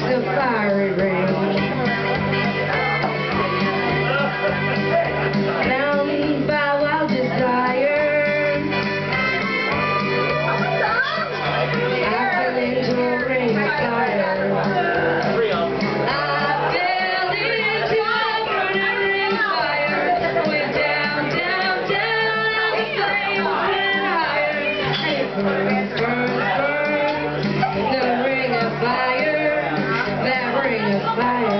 the fiery ring. Bound by wild desire, I fell into a fire. Ring. Went down, down, down, flames went higher. 来